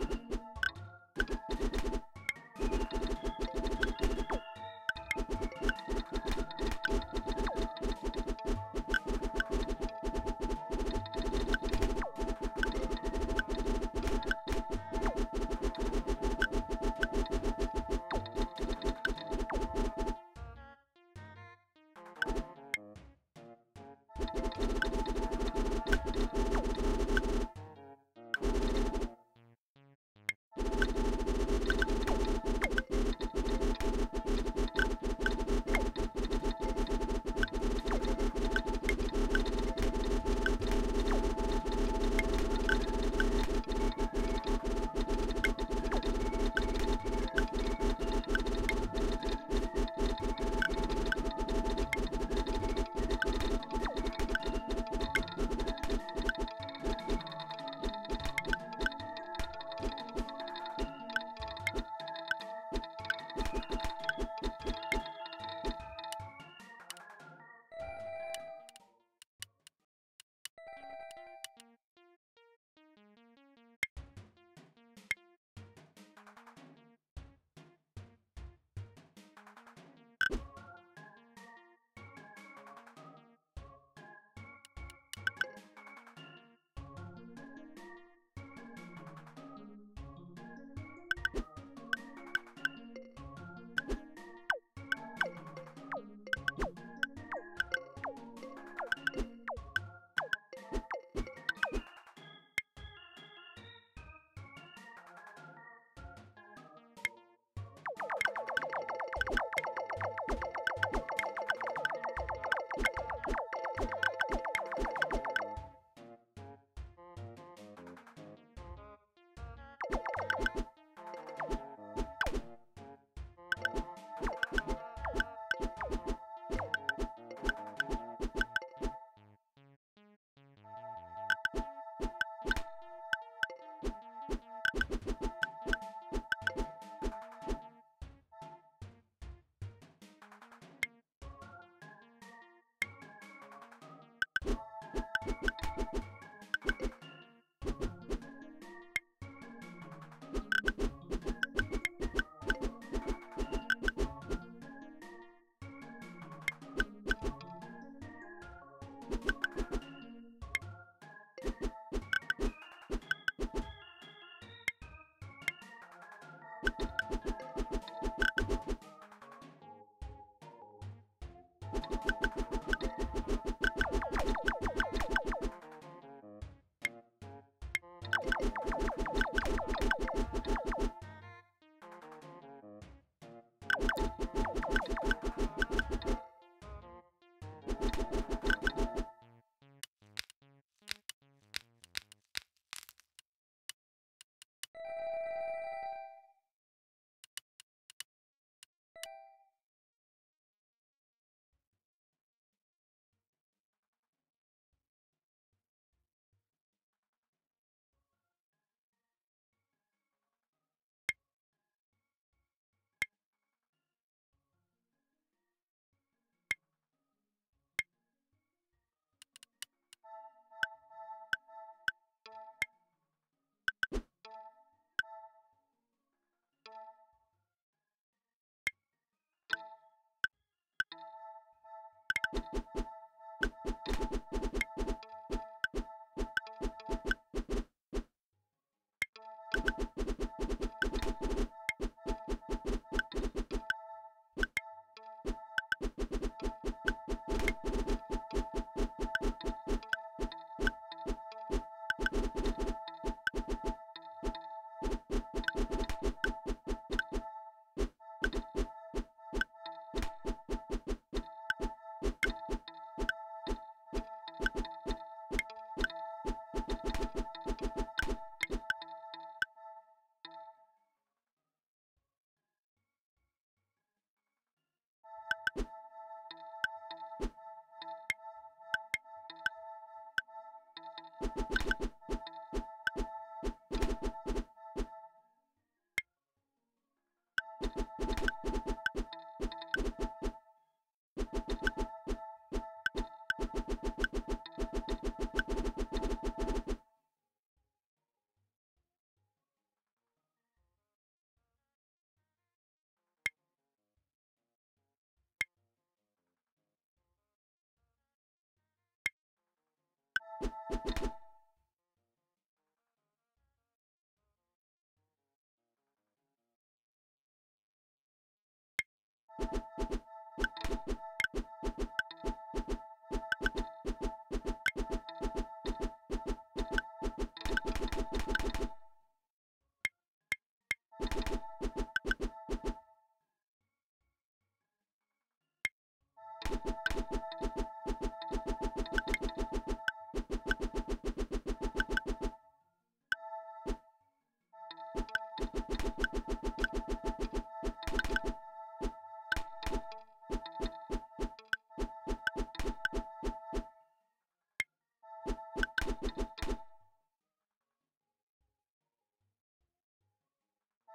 you you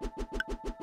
you